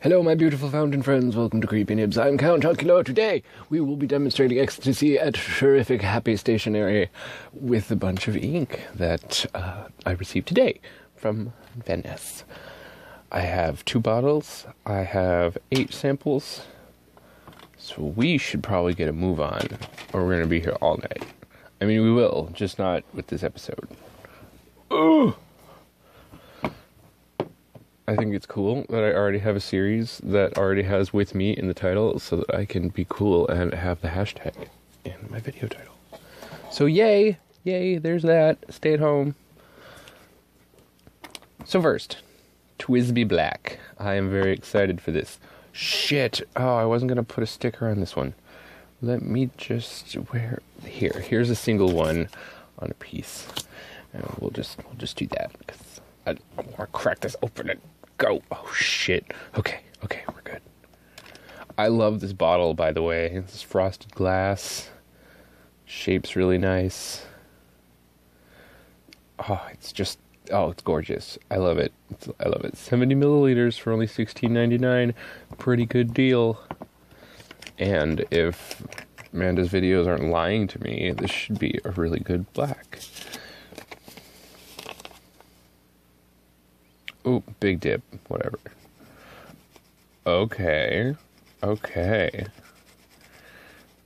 Hello, my beautiful fountain friends. Welcome to Creepy Nibs. I'm Count Chocula. Today, we will be demonstrating ecstasy at terrific Happy Stationery with a bunch of ink that uh, I received today from Vanness. I have two bottles. I have eight samples. So we should probably get a move on, or we're going to be here all night. I mean, we will, just not with this episode. Ugh. I think it's cool that I already have a series that already has with me in the title so that I can be cool and have the hashtag in my video title. So, yay! Yay, there's that. Stay at home. So, first, TWSBI Black. I am very excited for this. Shit! Oh, I wasn't going to put a sticker on this one. Let me just. Where? Here. Here's a single one on a piece. And we'll just we'll just do that because I, want to crack this open and go. Oh shit. Okay, okay, we're good. I love this bottle, by the way. It's frosted glass. Shape's really nice. Oh, it's just oh, it's gorgeous. I love it. It's, I love it. Seventy milliliters for only sixteen ninety nine. Pretty good deal. And if Amanda's videos aren't lying to me, this should be a really good black. Ooh, big dip. Whatever. Okay. Okay.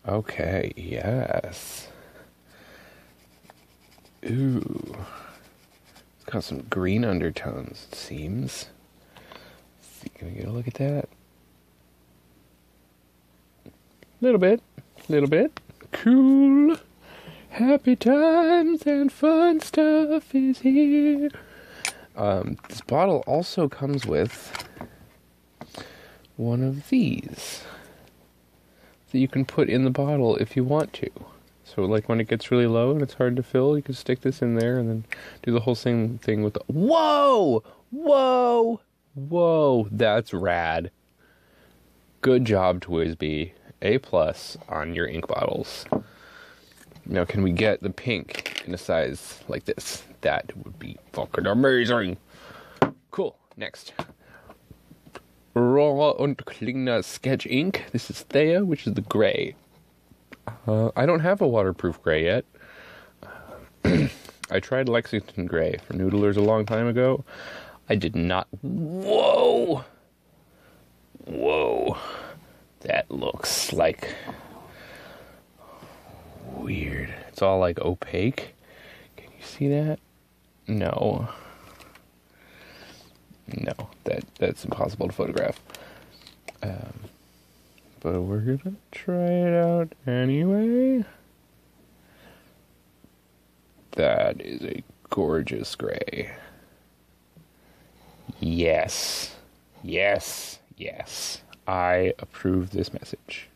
Okay, yes. Ooh. It's got some green undertones, it seems. Can we get a look at that? Little bit. Little bit. Cool. Happy times and fun stuff is here. Um, this bottle also comes with one of these that you can put in the bottle if you want to. So, like when it gets really low and it's hard to fill, you can stick this in there and then do the whole same thing with the. Whoa! Whoa! Whoa! That's rad. Good job, TWSBI. A plus on your ink bottles. Now, can we get the pink in a size like this? That would be fucking amazing. Cool. Next. Rohrer und Klingner Sketch Ink. This is Thea, which is the gray. Uh, I don't have a waterproof gray yet. I tried Lexington Gray for Noodler's a long time ago. I did not. Whoa! Whoa. That looks like. Weird. It's all like opaque. Can you see that? No. No, that that's impossible to photograph. Um, but we're gonna try it out anyway. That is a gorgeous gray. Yes. Yes. Yes. I approve this message.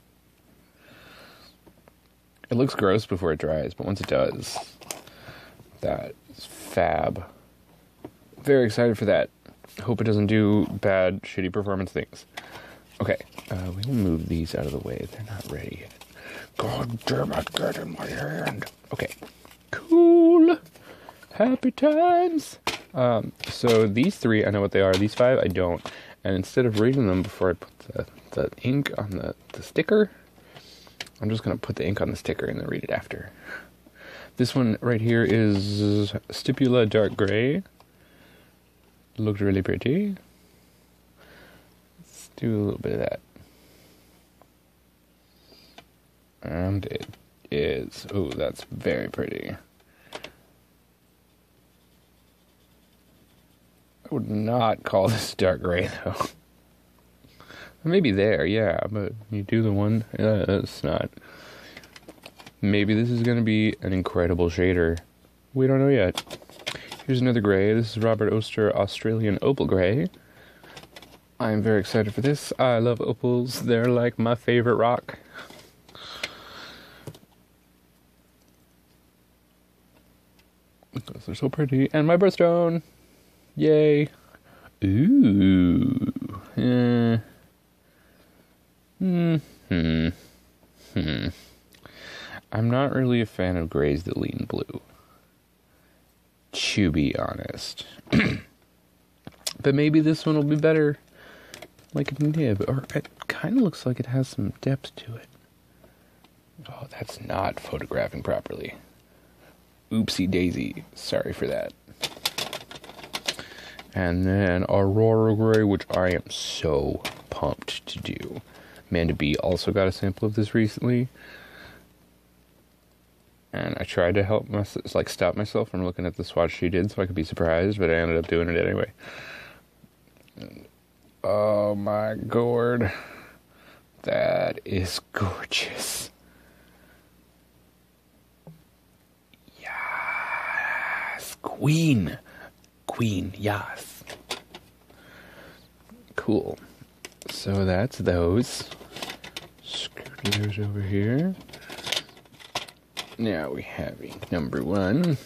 It looks gross before it dries, but once it does, that is fab. Very excited for that. Hope it doesn't do bad, shitty performance things. Okay, uh, we will move these out of the way. They're not ready yet. God damn it, get in my hand. Okay, cool. Happy times. Um, so these three, I know what they are. These five, I don't. And instead of reading them before I put the, the ink on the, the sticker, I'm just going to put the ink on the sticker and then read it after. This one right here is Stipula Dark Gray. Looked really pretty. Let's do a little bit of that. And it is. Oh, that's very pretty. I would not call this dark gray though. Maybe there, yeah, but you do the one, uh, it's not. Maybe this is going to be an incredible shader. We don't know yet. Here's another gray. This is Robert Oster Australian Opal Gray. I am very excited for this. I love opals. They're like my favorite rock. Because they're so pretty. And my birthstone. Yay. Ooh. Eh. Hmm. Hmm. Hmm. I'm not really a fan of grays that lean blue. To be honest. but maybe this one will be better. like a nib, or it kind of looks like it has some depth to it. Oh, that's not photographing properly. Oopsie daisy. Sorry for that. And then Aurora Gray, which I am so pumped to do. Amanda B also got a sample of this recently. And I tried to help myself, like stop myself from looking at the swatch she did so I could be surprised, but I ended up doing it anyway. Oh my gourd, That is gorgeous. Yes. Queen. Queen, yes. Cool. So that's those. Scoot those over here. Now we have ink number one.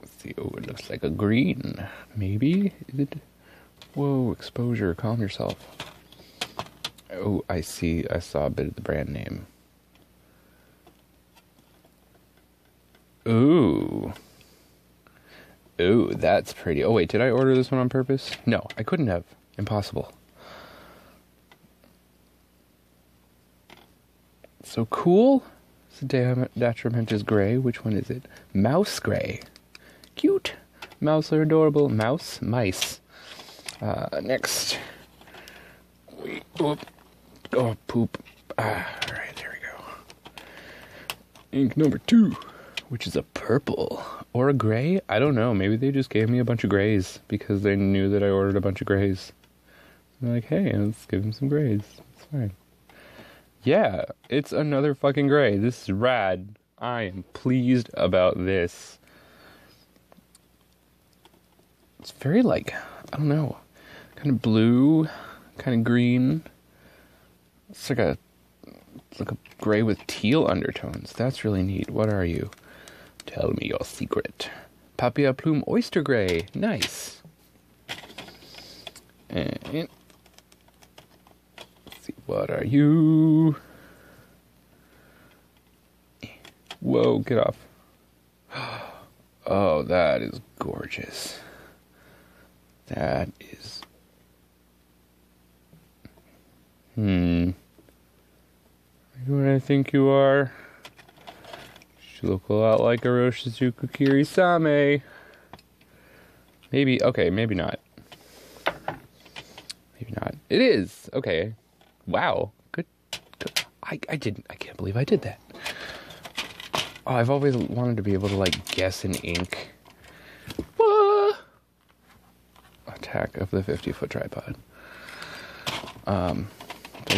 Let's see. Oh, it looks like a green. Maybe? Is it? Whoa, exposure. Calm yourself. Oh, I see. I saw a bit of the brand name. Ooh. Ooh, that's pretty. Oh, wait, did I order this one on purpose? No, I couldn't have. Impossible. So cool. It's gray. Which one is it? Mouse gray. Cute. Mouse are adorable. Mouse, mice. Uh, next. We, whoop. Oh, poop. Ah, alright, there we go. Ink number two which is a purple or a gray. I don't know. Maybe they just gave me a bunch of grays because they knew that I ordered a bunch of grays. Like, hey, let's give him some grays. It's fine. Yeah, it's another fucking gray. This is rad. I am pleased about this. It's very like, I don't know, kind of blue, kind of green. It's like a it's like a gray with teal undertones. That's really neat. What are you? Tell me your secret. Papier Plume Oyster Gray. Nice. And what are you? Whoa, get off. Oh, that is gorgeous. That is. Hmm. What I think you are? You look a lot like Iroshizuku Kirisame. Maybe, okay, maybe not. Maybe not. It is! Okay. Wow. Good. good. I, I didn't, I can't believe I did that. Oh, I've always wanted to be able to, like, guess an ink. What? Attack of the 50 foot tripod. Um,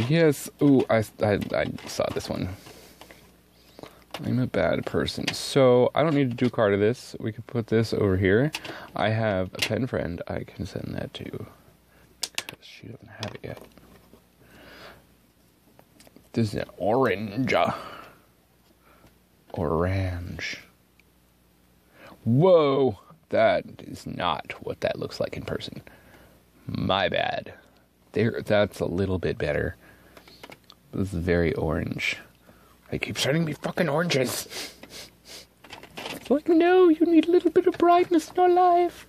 yes, ooh, I, I, I saw this one. I'm a bad person. So I don't need to do card of this. We can put this over here. I have a pen friend I can send that to. Because she doesn't have it yet. This is an orange. Orange. Whoa! That is not what that looks like in person. My bad. There, that's a little bit better. This is very orange. They keep sending me fucking oranges. Like, no, you need a little bit of brightness in your life.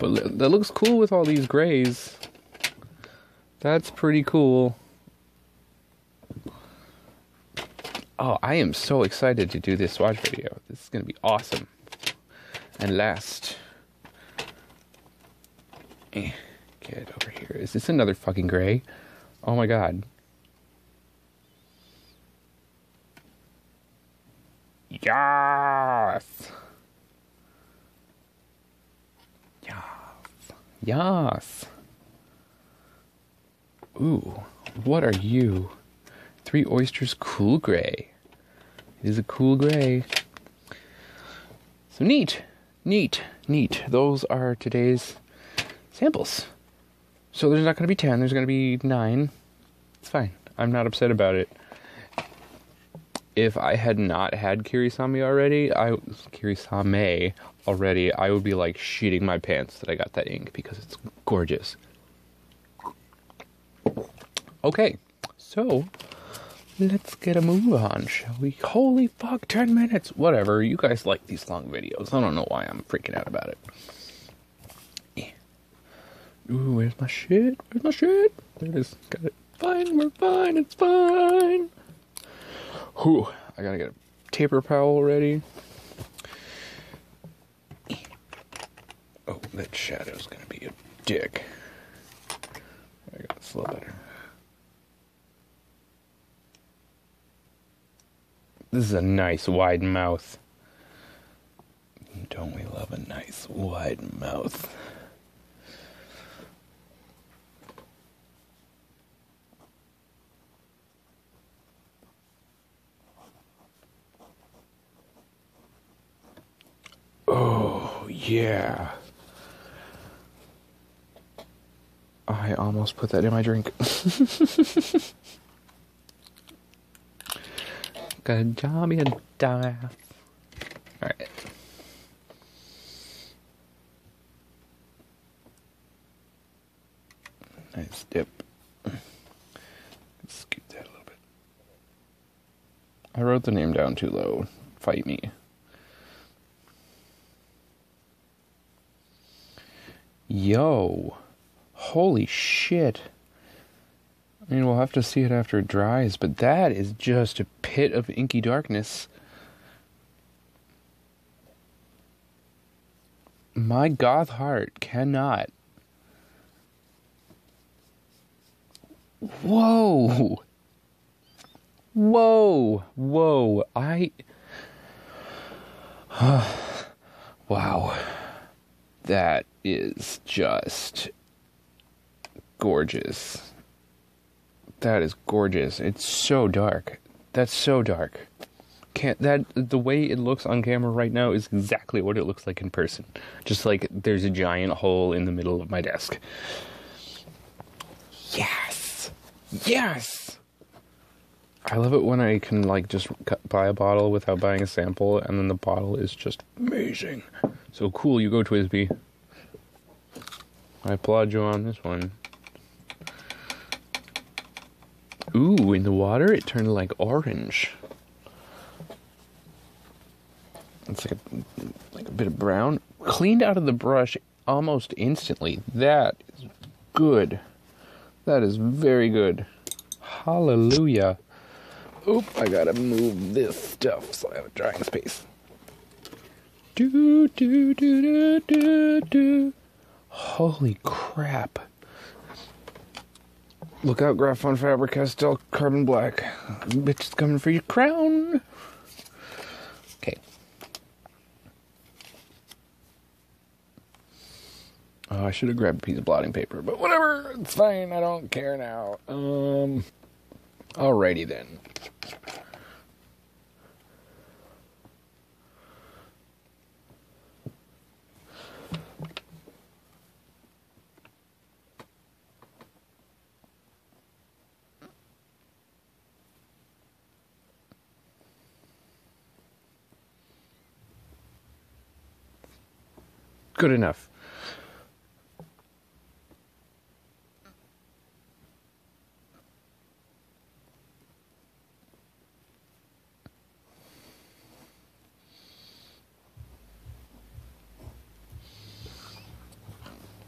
But that looks cool with all these grays. That's pretty cool. Oh, I am so excited to do this swatch video. This is going to be awesome. And last, eh, get over here. Is this another fucking gray? Oh my god. Yes. Yes. Yes. Ooh, what are you? Three oysters cool gray. Is a cool gray. So neat, neat, neat. Those are today's samples. So there's not going to be 10, there's going to be 9. It's fine. I'm not upset about it if I had not had Kirisame already, I Kirisame already, I would be like shitting my pants that I got that ink because it's gorgeous. Okay, so let's get a move on, shall we? Holy fuck, 10 minutes. Whatever, you guys like these long videos. I don't know why I'm freaking out about it. Ooh, where's my shit? Where's my shit? There it is. Got it. Fine, we're fine, it's fine. Whew, I gotta get a taper towel ready. Oh, that shadow's gonna be a dick. I got a little better. This is a nice wide mouth. Don't we love a nice wide mouth? Oh, yeah. I almost put that in my drink. Good job, you dumbass. Alright. Nice dip. Scoot that a little bit. I wrote the name down too low. Fight me. Yo. Holy shit. I mean, we'll have to see it after it dries, but that is just a pit of inky darkness. My goth heart cannot. Whoa! Whoa! Whoa! I. wow. That is just gorgeous. That is gorgeous. It's so dark. That's so dark. Can't that the way it looks on camera right now is exactly what it looks like in person. Just like there's a giant hole in the middle of my desk. Yes. Yes. I love it when I can like just buy a bottle without buying a sample and then the bottle is just amazing. So cool, you go TWSBI. I applaud you on this one. Ooh, in the water it turned like orange. It's like a, like a bit of brown. Cleaned out of the brush almost instantly. That is good. That is very good. Hallelujah. Oop, I gotta move this stuff so I have a drying space. Do, do, do, do, do, do. Holy crap. Look out, Graf von Faber-Castell Carbon Black. Bitch is coming for your crown. Okay. Oh, I should have grabbed a piece of blotting paper, but whatever. It's fine. I don't care now. Um. Alrighty then. Good enough.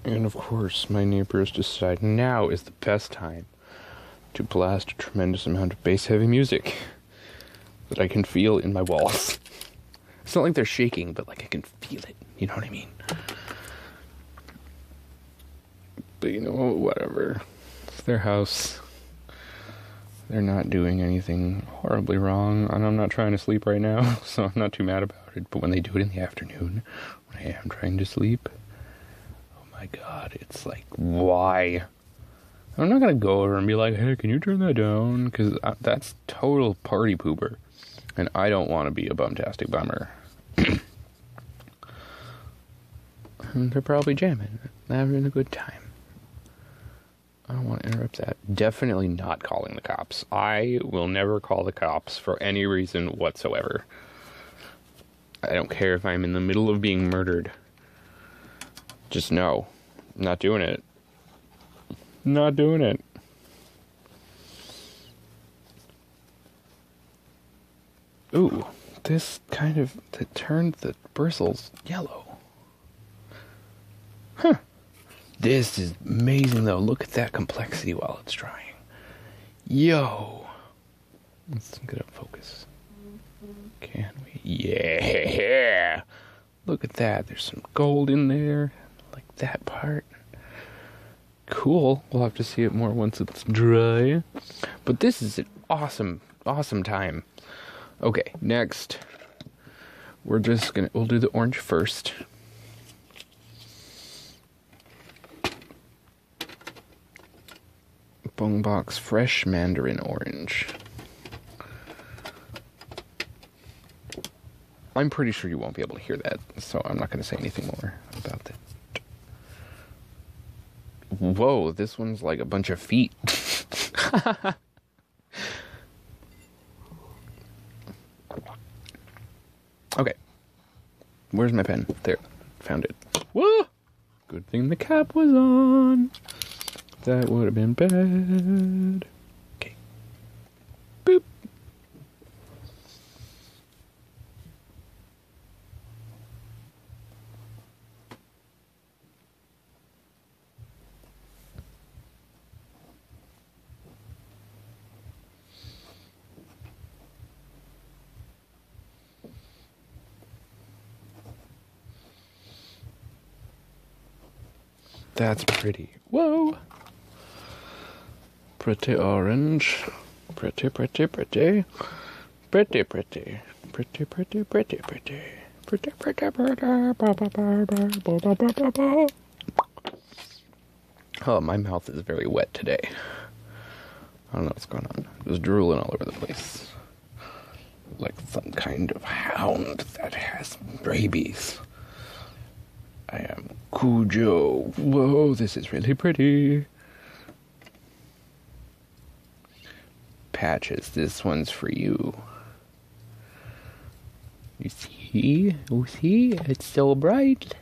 And of course, my neighbors decide now is the best time to blast a tremendous amount of bass heavy music that I can feel in my walls. It's not like they're shaking, but like I can feel it. You know what I mean? But you know, whatever. It's their house. They're not doing anything horribly wrong, and I'm not trying to sleep right now, so I'm not too mad about it. But when they do it in the afternoon, when I am trying to sleep, oh my god, it's like, why? I'm not gonna go over and be like, hey, can you turn that down? Because that's total party pooper. And I don't want to be a bumtastic bummer. and they're probably jamming, having a good time. I don't want to interrupt that. Definitely not calling the cops. I will never call the cops for any reason whatsoever. I don't care if I'm in the middle of being murdered. Just no. Not doing it. Not doing it. Ooh, this kind of that turned the bristles yellow. Huh. This is amazing though. Look at that complexity while it's drying. Yo. Let's get up focus. Can we? Yeah. Look at that. There's some gold in there. Like that part. Cool. We'll have to see it more once it's dry. But this is an awesome, awesome time. Okay, next. We're just gonna, we'll do the orange first. Bungubox Fresh Mandarin Orange. I'm pretty sure you won't be able to hear that, so I'm not going to say anything more about that. Whoa, this one's like a bunch of feet. okay. Where's my pen? There. Found it. Whoa! Good thing the cap was on. That would have been bad. Okay. Boop. That's pretty. Whoa! Pretty orange. Pretty, pretty, pretty. Pretty, pretty. Pretty, pretty, pretty, pretty. Pretty, pretty, pretty. Oh, my mouth is very wet today. I don't know what's going on. Was drooling all over the place. Like some kind of hound that has rabies. I am Cujo. Whoa, this is really pretty. Patches, this one's for you. You see? You see? It's so bright.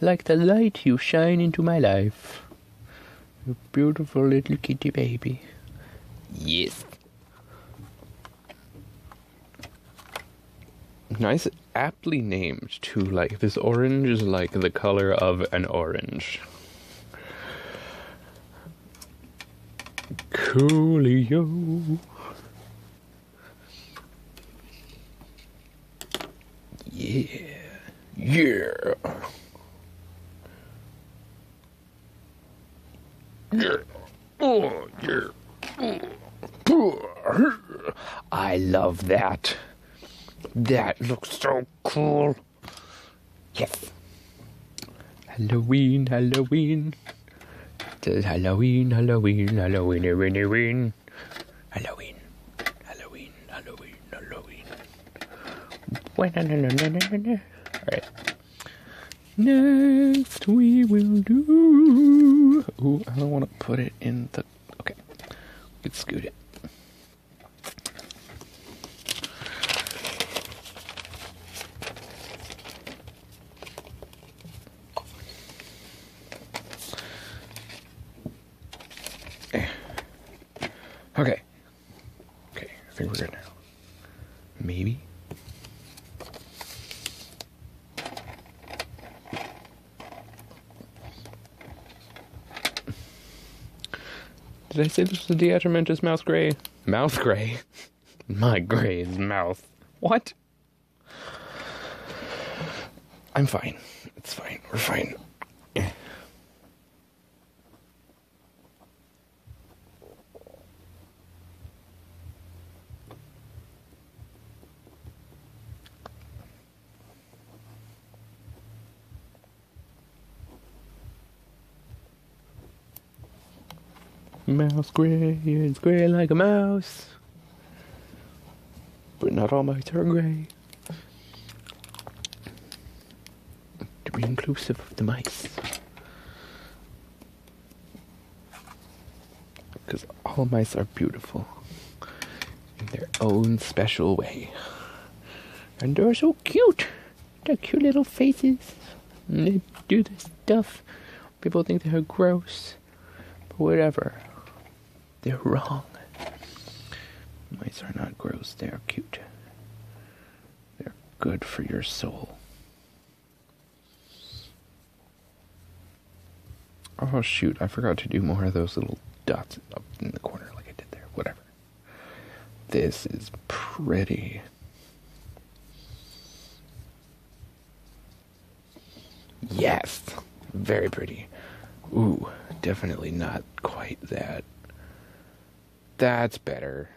Like the light you shine into my life. You beautiful little kitty baby. Yes. Nice, aptly named too. Like this orange is like the color of an orange. Coolio. Yeah. Yeah. Yeah. Oh, yeah. Oh. I love that. That looks so cool. Yes. Halloween, Halloween. Halloween, Halloween, Halloween, Halloween, Halloween. Halloween, Halloween, Halloween. Alright. Next we will do. Ooh, I don't want to put it in the. Okay. We can scoot it. Okay. Okay, I think we're good now. Maybe. Did I say this was a De Atramentis mouse gray? Mouth gray? My gray is mouth. What? I'm fine. It's fine. We're fine. Mouse gray is gray like a mouse. But not all mice are gray. To be inclusive of the mice. Because all mice are beautiful in their own special way. And they're so cute. They're cute little faces. And they do this stuff. People think they're gross. But whatever. They're wrong. Mice are not gross, they are cute. They're good for your soul. Oh shoot, I forgot to do more of those little dots up in the corner like I did there. Whatever. This is pretty. Yes, very pretty. Ooh, definitely not quite that. That's better.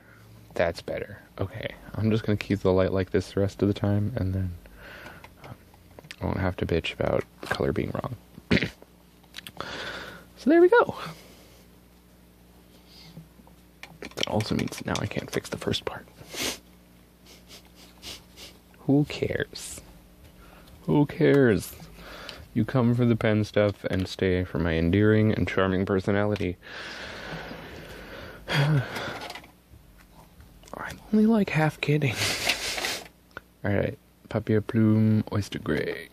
That's better. Okay, I'm just gonna keep the light like this the rest of the time, and then um, I won't have to bitch about the color being wrong. so there we go. That also means now I can't fix the first part. Who cares? Who cares? You come for the pen stuff and stay for my endearing and charming personality. I'm only like half kidding. Alright, papier plume, oyster gray.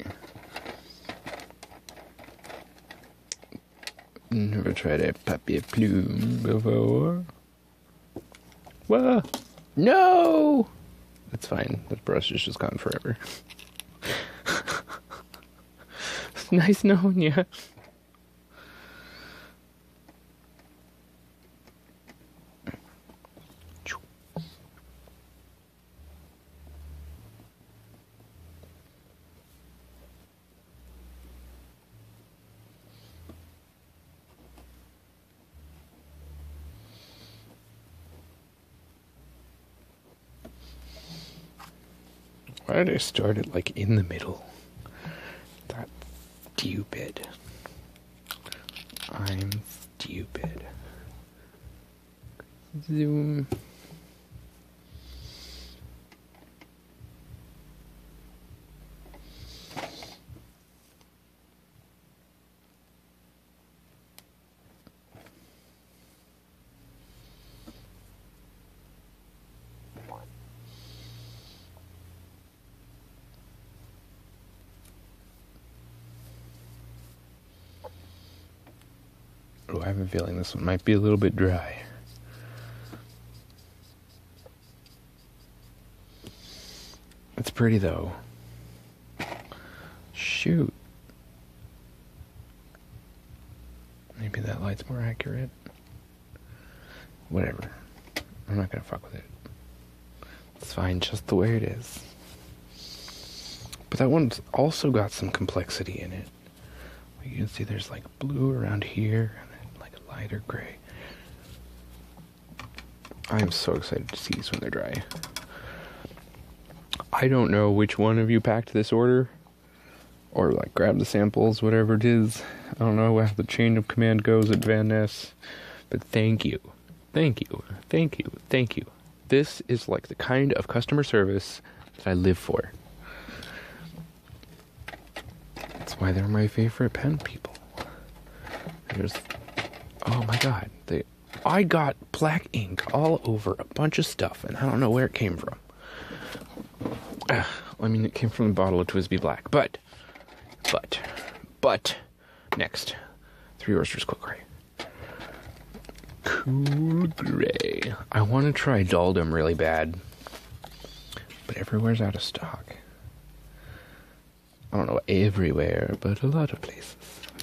Never tried a papier plume before. What? No! That's fine. That brush is just gone forever. nice knowing you. Did I start it like in the middle? That stupid. I'm stupid. Zoom. A feeling this one might be a little bit dry. It's pretty though. Shoot. Maybe that light's more accurate. Whatever. I'm not gonna fuck with it. It's fine just the way it is. But that one's also got some complexity in it. You can see there's like blue around here and lighter gray. I am so excited to see these when they're dry. I don't know which one of you packed this order or like grab the samples, whatever it is. I don't know how the chain of command goes at Vanness, but thank you. Thank you. Thank you. Thank you. This is like the kind of customer service that I live for. That's why they're my favorite pen people. There's, oh my god, they, I got black ink all over a bunch of stuff, and I don't know where it came from. Uh, I mean, it came from the bottle of TWSBI Black, but, but, but, next, Three Oysters Cool Gray. Cool Gray. I want to try Daldom really bad, but everywhere's out of stock. I don't know everywhere, but a lot of places.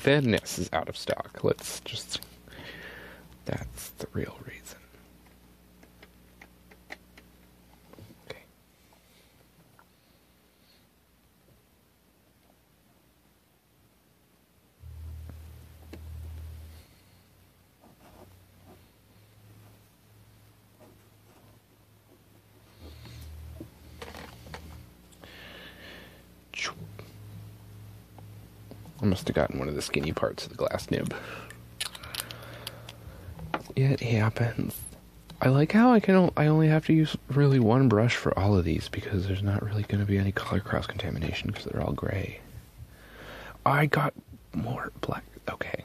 Ness is out of stock. Let's just. That's the real reason. Okay. I must have gotten one of the skinny parts of the glass nib. It happens. I like how I can I only have to use really one brush for all of these because there's not really going to be any color cross contamination because they're all gray. I got more black. Okay.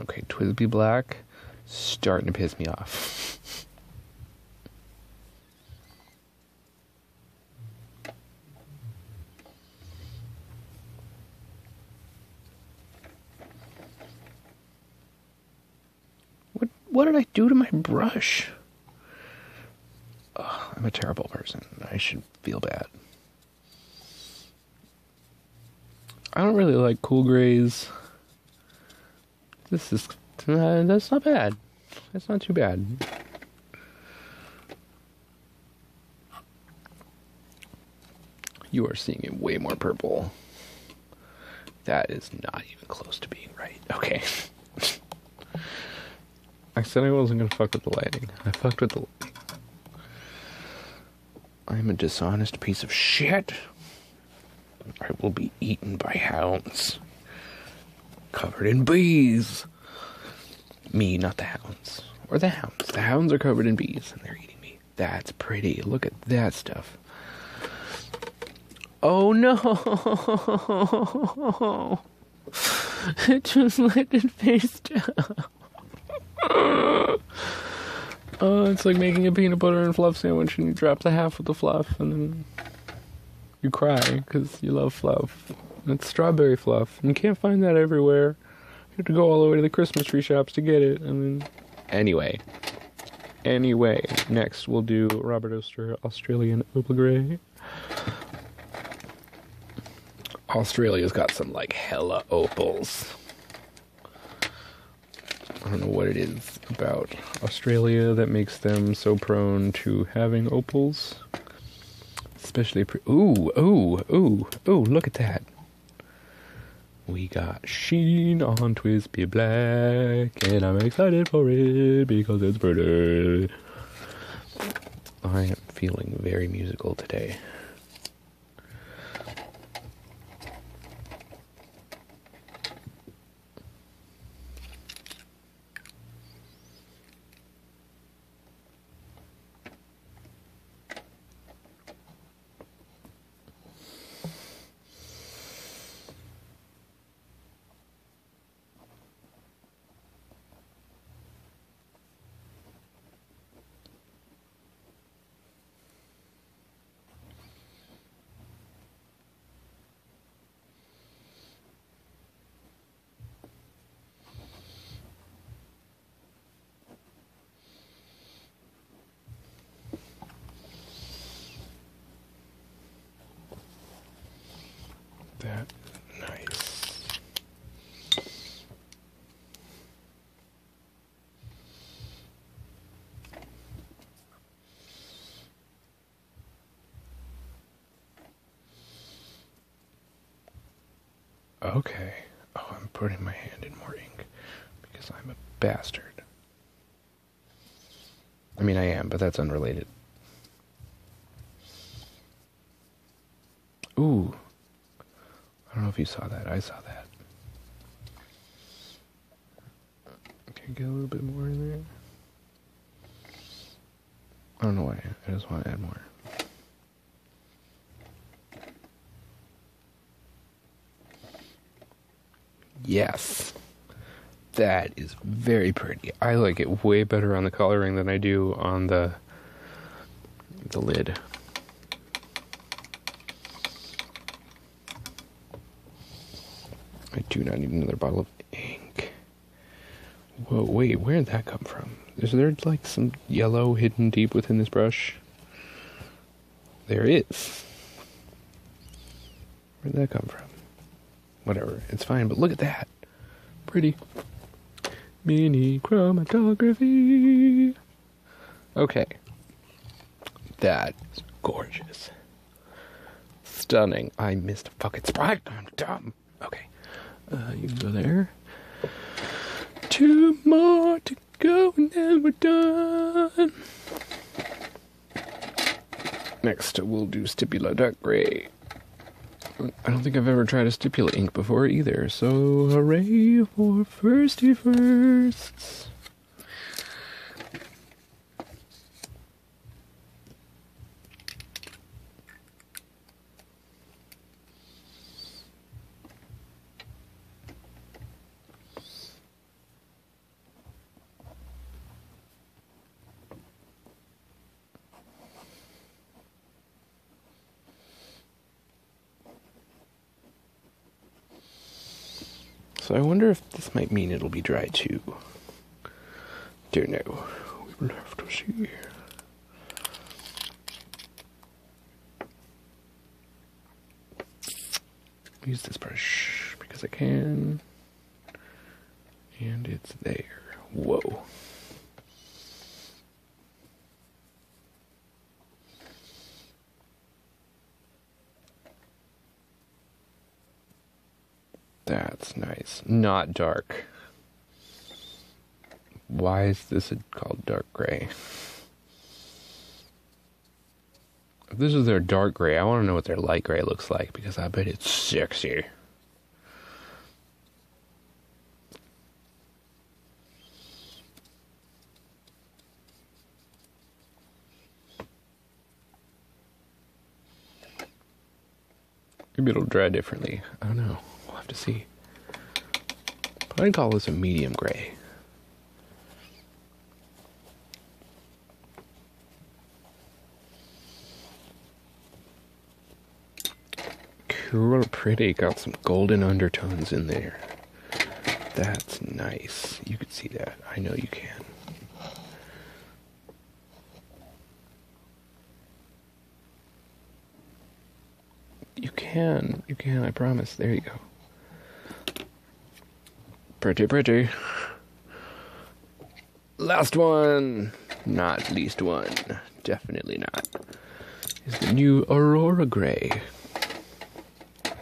Okay, TWSBI Black starting to piss me off. What what did I do to my brush? I'm a terrible person. I should feel bad. I don't really like cool grays. This is uh, that's not bad. That's not too bad. You are seeing it way more purple. That is not even close to being right. Okay. I said I wasn't gonna fuck with the lighting. I fucked with the lighting. I'm a dishonest piece of shit. I will be eaten by hounds. Covered in bees. Me, not the hounds. Or the hounds. The hounds are covered in bees and they're eating me. That's pretty. Look at that stuff. Oh no! It just landed face down. Oh, it's like making a peanut butter and fluff sandwich and you drop the half of the fluff and then you cry because you love fluff. And it's strawberry fluff. And you can't find that everywhere. You have to go all the way to the Christmas tree shops to get it. I mean, anyway. Anyway, next we'll do Robert Oster Australian Opal Gray. Australia's got some like hella opals. Don't know what it is about Australia that makes them so prone to having opals. Especially, pre- ooh, ooh, ooh, ooh, look at that. We got Sheen on TWSBI Black, and I'm excited for it because it's pretty. I am feeling very musical today. That nice. Okay. Oh, I'm putting my hand in more ink because I'm a bastard. I mean, I am, but that's unrelated. Ooh. I don't know if you saw that. I saw that. I get a little bit more in there? I don't know why. I just want to add more. Yes. That is very pretty. I like it way better on the coloring than I do on the the lid. I do not need another bottle of ink. Whoa, wait, where did that come from? Is there like some yellow hidden deep within this brush? There is. Where'd that come from? Whatever, it's fine, but look at that. Pretty. Mini chromatography. Okay. That is gorgeous. Stunning. I missed a fucking spot. I'm dumb. Okay. Uh, you can go there. Two more to go and then we're done. Next, we'll do Stipula Dark Gray. I don't think I've ever tried a Stipula ink before either, so hooray for firsty firsts. So I wonder if this might mean it'll be dry too. Don't know. We will have to see. Use this brush because I can. And it's there. Whoa. That's nice. Not dark. Why is this called dark gray? If this is their dark gray, I want to know what their light gray looks like because I bet it's sexy. Maybe it'll dry differently. I don't know. Have to see. But I'd call this a medium gray. Cool, pretty. Got some golden undertones in there. That's nice. You can see that. I know you can. You can. You can, I promise. There you go. Pretty, pretty. Last one. Not least one. Definitely not. Is the new Aurora Gray. Oh,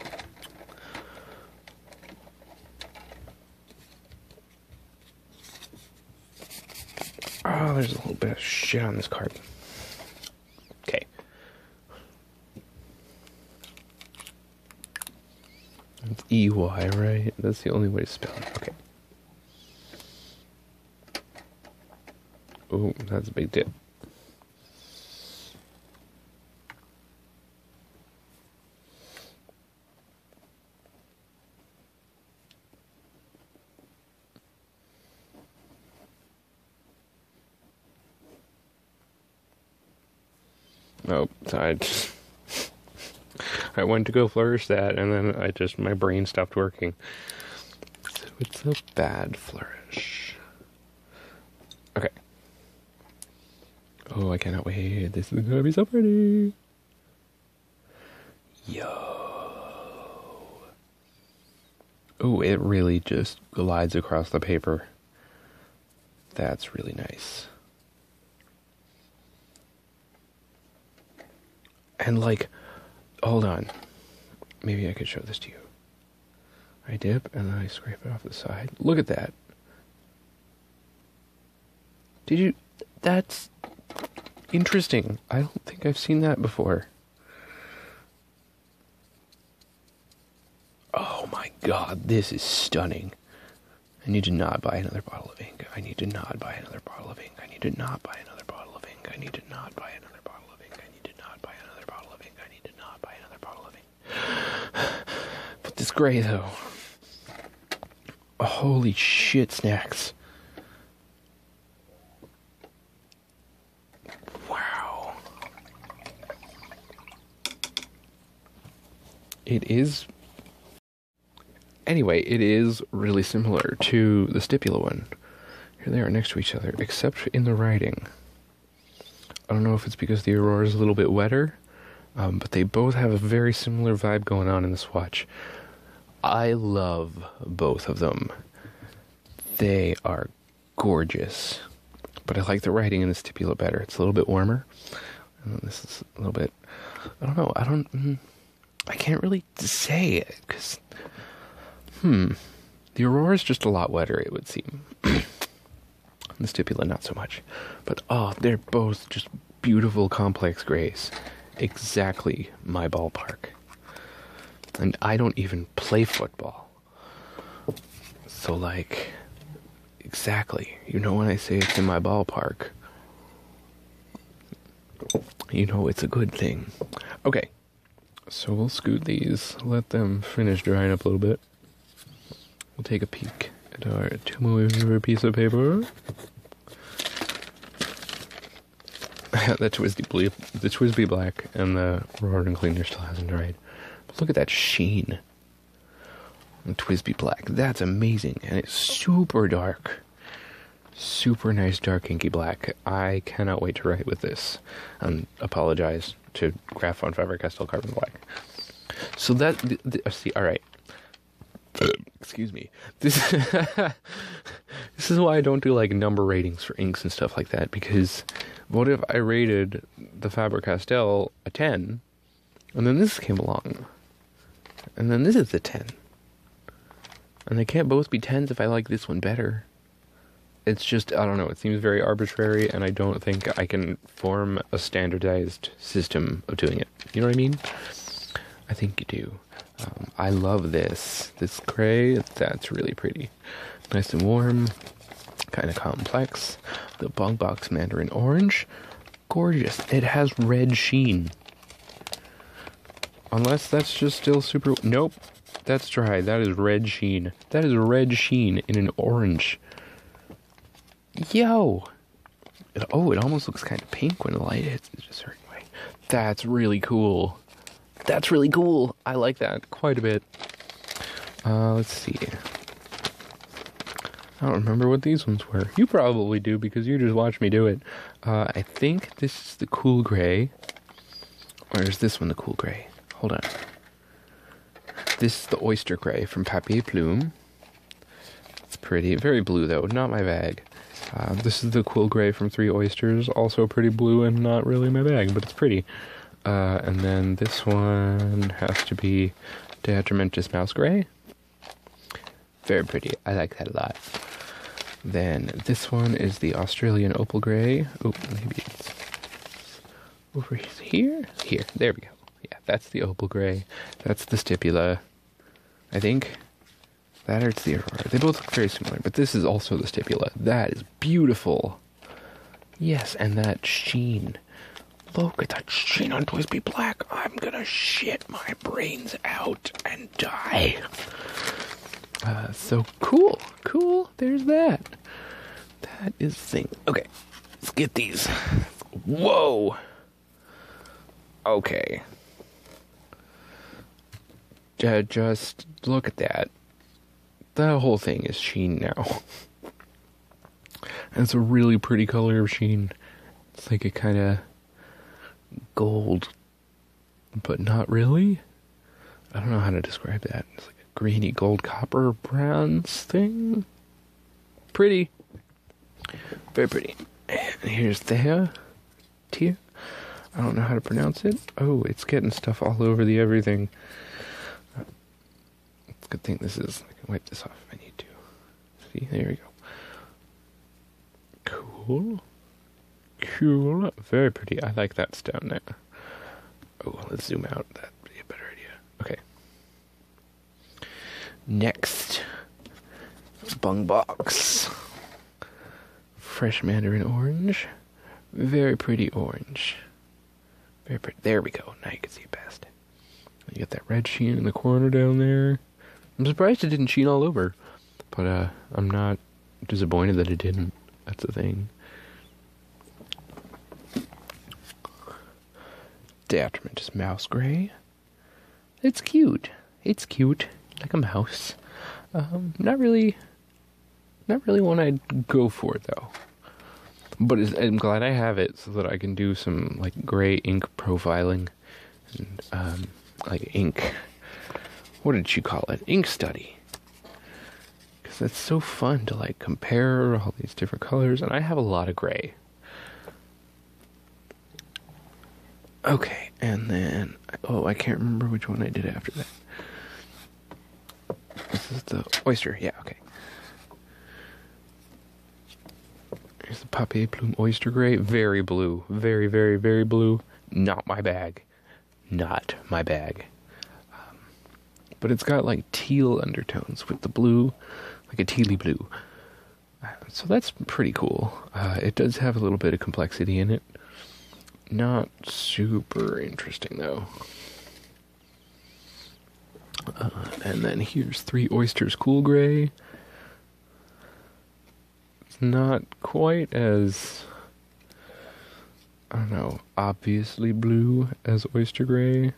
ah, there's a little bit of shit on this card. Okay. It's EY, right? That's the only way to spell it. Okay. Oh, that's a big dip. Oh, Just, I went to go flourish that, and then I just my brain stopped working. So it's a bad flourish. Okay. Oh, I cannot wait. This is gonna be so pretty. Yo. Oh, it really just glides across the paper. That's really nice. And like, hold on. Maybe I could show this to you. I dip and then I scrape it off the side. Look at that. Did you? That's interesting. I don't think I've seen that before. Oh my god, this is stunning. I need to not buy another bottle of ink. I need to not buy another bottle of ink. I need to not buy another bottle of ink. I need to not buy another bottle of ink. I need to not buy another bottle of ink. I need to not buy another bottle of ink. Gray though. Holy shit snacks. Wow. It is anyway, it is really similar to the stipula one. Here they are next to each other, except in the writing. I don't know if it's because the Aurora is a little bit wetter, um, but they both have a very similar vibe going on in this watch. I love both of them. They are gorgeous, but I like the writing in the stipula better. It's a little bit warmer. And this is a little bit. I don't know. I don't. mm, I can't really say it because Hmm. The Aurora is just a lot wetter, it would seem. the Stipula, not so much. But oh, they're both just beautiful, complex grays. Exactly my ballpark. And I don't even play football. So, like, exactly. You know, when I say it's in my ballpark, you know it's a good thing. Okay. So we'll scoot these, let them finish drying up a little bit. We'll take a peek at our two piece of paper. the TWSBI the TWSBI black, and the Rohrer & Klingner still hasn't dried. Look at that sheen. The TWSBI black, that's amazing, and it's super dark. Super nice dark inky black. I cannot wait to write with this. And apologize to Graf von Faber Castell Carbon Black. So that, see, all right Excuse me. This this is why I don't do like number ratings for inks and stuff like that because what if I rated the Faber Castell a 10 and then this came along and then this is a 10 and they can't both be 10s if I like this one better. It's just, I don't know, it seems very arbitrary, and I don't think I can form a standardized system of doing it. You know what I mean? I think you do. Um, I love this. This gray, that's really pretty. Nice and warm, kind of complex. The Bungubox Mandarin Orange, gorgeous. It has red sheen. Unless that's just still super. Nope, that's dry. That is red sheen. That is red sheen in an orange. Yo! Oh, it almost looks kind of pink when the light hits it a certain way. That's really cool. That's really cool. I like that quite a bit. Uh, let's see. I don't remember what these ones were. You probably do because you just watched me do it. Uh, I think this is the cool gray. Or is this one the cool gray? Hold on. This is the oyster gray from Papier Plume. It's pretty. Very blue though, not my bag. Uh, this is the cool gray from Three Oysters, also pretty blue and not really my bag, but it's pretty. Uh, and then this one has to be De Atramentis Mouse Gray. Very pretty. I like that a lot. Then this one is the Australian Opal Gray. Oh, maybe it's over here. Here, there we go. Yeah, that's the Opal Gray. That's the Stipula. I think. That or it's the Aurora. They both look very similar, but this is also the Stipula. That is beautiful. Yes, and that sheen. Look at that sheen on TWSBI Black. I'm gonna shit my brains out and die. Uh, so cool, cool. There's that. That is thing. Okay, let's get these. Whoa. Okay. Uh, just look at that. The whole thing is sheen now. it's a really pretty color of sheen. It's like a kind of gold, but not really. I don't know how to describe that. It's like a greeny gold copper bronze thing. Pretty. Very pretty. And here's the. Tear. I don't know how to pronounce it. Oh, it's getting stuff all over the everything. Good thing this is. I can wipe this off if I need to. See, there we go. Cool. Cool. Very pretty. I like that stone there. Oh, let's zoom out. That'd be a better idea. Okay. Next. Bungubox. Fresh mandarin orange. Very pretty orange. Very pretty. There we go. Now you can see it best. You got that red sheen in the corner down there. I'm surprised it didn't sheen all over. But uh I'm not disappointed that it didn't. That's the thing. De Atramentis mouse gray. It's cute. It's cute, like a mouse. Um, not really, not really one I'd go for though. But I'm glad I have it so that I can do some like gray ink profiling and um, like ink. What did she call it? Ink study. Because it's so fun to like compare all these different colors, and I have a lot of gray. Okay, and then oh, I can't remember which one I did after that. This is the oyster. Yeah, okay. Here's the Papier Plume Oyster Gray. Very blue. Very, very, very blue. Not my bag. Not my bag. But it's got like teal undertones with the blue, like a tealy blue. So that's pretty cool. Uh, it does have a little bit of complexity in it. Not super interesting though. Uh, and then here's Three Oysters Cool Gray. It's not quite as, I don't know, obviously blue as Oyster Gray,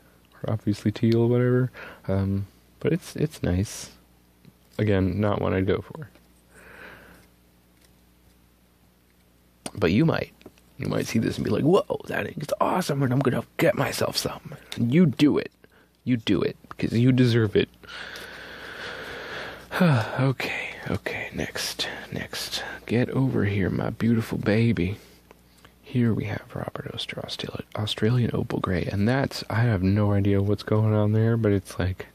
obviously teal, whatever. Um, but it's it's nice. Again, not one I'd go for. But you might. You might see this and be like, whoa, that is awesome, and I'm gonna get myself some. You do it. You do it, because you deserve it. okay, okay, next, next. Get over here, my beautiful baby. Here we have Robert Oster Australia, Australian Opal Grey, and that's, I have no idea what's going on there, but it's like.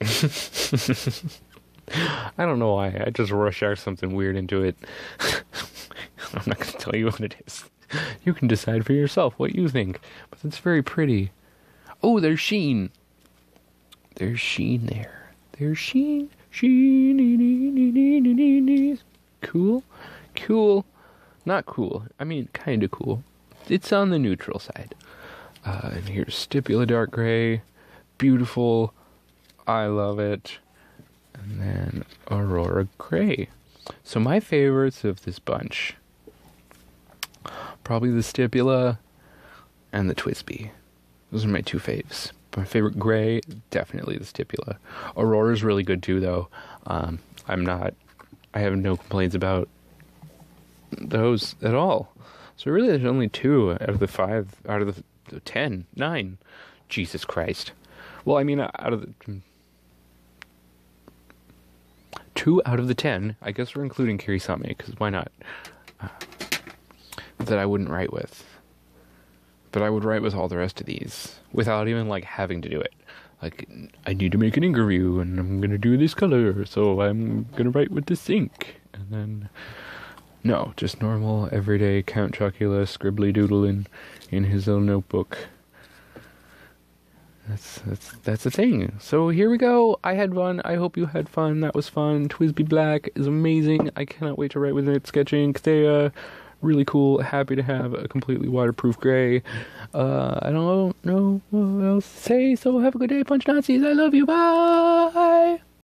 I don't know why. I just rush out something weird into it. I'm not going to tell you what it is. You can decide for yourself what you think. But it's very pretty. Oh, there's sheen. There's sheen there. There's sheen. Sheen. Cool. Cool. Not cool. I mean, kind of cool. It's on the neutral side. Uh, and here's Stipula Dark Gray. Beautiful. I love it and then Aurora Gray. So my favorites of this bunch, probably the Stipula and the TWSBI. Those are my two faves. My favorite gray, definitely the Stipula. Aurora's really good too, though. Um, I'm not, I have no complaints about those at all. So really, there's only two out of the five, out of the, ten, nine. Jesus Christ. Well, I mean, out of the two out of the ten, I guess we're including Kirisame, because why not? Uh, that I wouldn't write with. But I would write with all the rest of these without even like having to do it. Like, I need to make an interview and I'm gonna do this color, so I'm gonna write with this ink. And then, no, just normal, everyday Count Chocula scribbly doodling in his own notebook that's that's that's the thing. So here we go. I had fun. I hope you had fun. That was fun. TWSBI Black is amazing. I cannot wait to write with it. sketchINK Thea, really cool. Happy to have a completely waterproof gray. Uh, I don't know what else to say. So have a good day, Punch Nazis. I love you. Bye.